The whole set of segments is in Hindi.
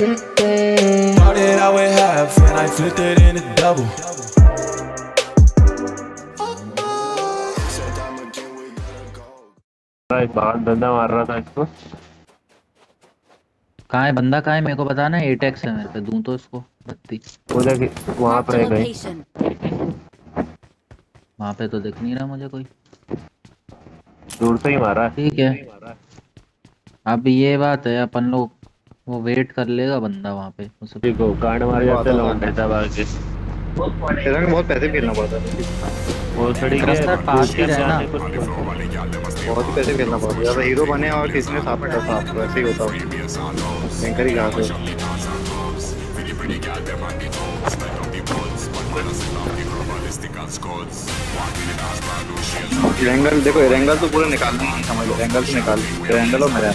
Started out with half and I flipped it in a double. धंधा मार रहा था इसको। कहाँ है? बंदा कहाँ है? मेरे को पता ना एटेक्स है मेरे पे। दूँ तो इसको बत्ती। उधर की वहाँ पर है कहीं location. वहाँ पे तो दिख नहीं रहा मुझे कोई। दूर से ही मारा। ठीक है। अब ये बात है अपन लोग वो वेट कर लेगा बंदा वहाँ पे उसे देखो कांड मार जाते लौंडे सब आगे तेरा बहुत पैसे खेलना पड़ता है। वो सड़ी के रास्ता पास ही रहना। बहुत ही पैसे खेलना पड़ता है। तो हीरो बने और किसी ने साथ में आपको ऐसे ही होता है। भयंकर ही घास है। रेंगल देखो रेंगल तो पूरा निकाल समझ लो रेंगल तो निकाल रेंगल और मेरा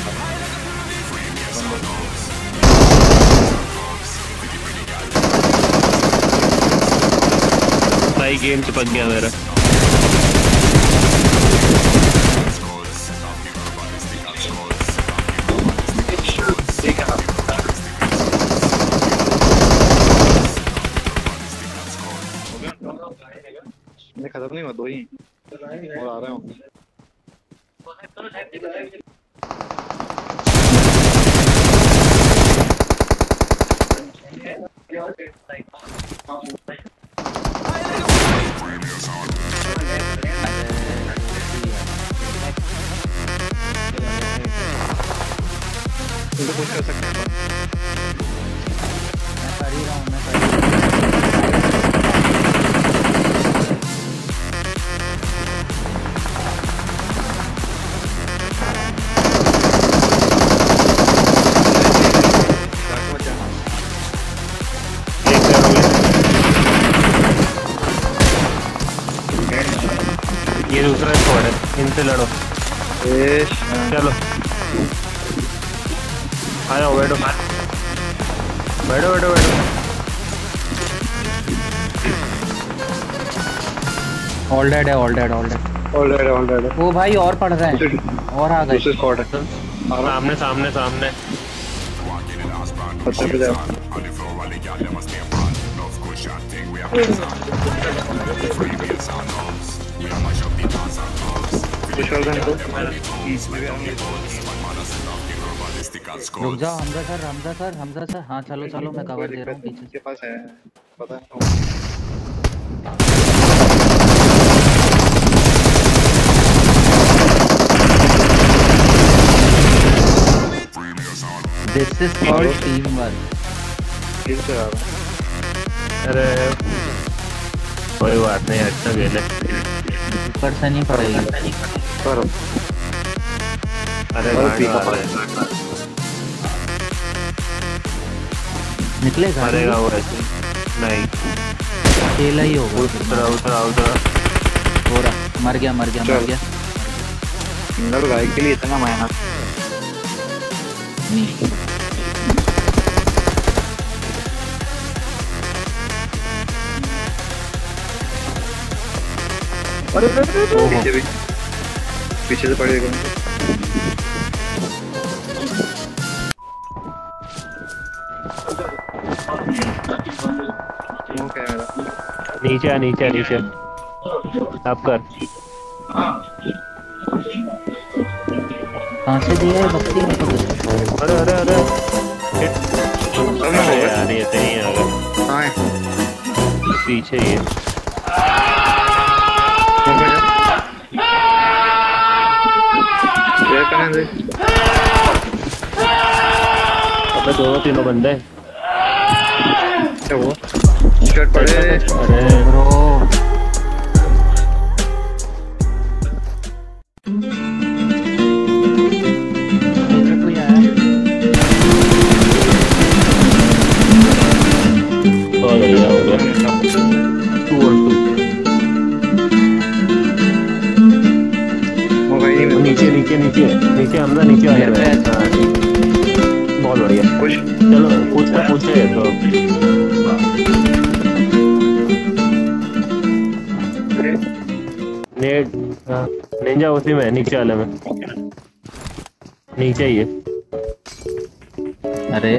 भाई गेम चिपक गया मेरा खत्म नहीं हुआ दो ही। और आ रहा हूँ। इनको पुश कर सकते हैं मैं कर ही रहा हूँ मैं कर ही रहा हूँ। एक करोगे ये दूसरा स्क्वाड है इनसे लड़ो ए चलो आ जाओ बैठो बैठो बैठो बैठो ऑल डेड है all dead all dead already already वो भाई और पड़ रहे हैं। और आ गए। दूसरे स्क्वाड है सामने सामने सामने। पत्थर पे जाओ। दें। इनको रुक जाओ Hamza sir Hamza sir Hamza sir हाँ चलो चलो मैं कवर दे रहा हूँ पीछे के पास है पता है। This is called team work ठीक से आ रहा अरे कोई बात नहीं अच्छा खेले ऊपर से नहीं पड़ेगी पर अरे गाड़ी पीछे वाला निकलेगा मरेगा वो ऐसे नहीं। अकेला ही होगा। उतरा उतरा उतरा हो रहा। मर गया मर गया मर गया। इंदर गाय के लिए इतना मेहनत नहीं। पीछे भी पीछे से पड़ेगा नीचे आ नीचे आ नीचे अब कर। कहाँ से दिया है बत्ती मेरे को कुछ अरे अरे अरे। में अरे। यार ये तो नहीं आ गया पीछे में दे अबे दोनों तीनों बंदे हैं। क्या हुआ? शर्ट पड़े। अरे ब्रो नीचे नीचे नीचे नीचे हमला नीचे आ है। बहुत बढ़िया। पुश चलो पूछ तो पूछे तो। नेट हाँ निंजा उसी में नीचे वाले में नीचे ही है अरे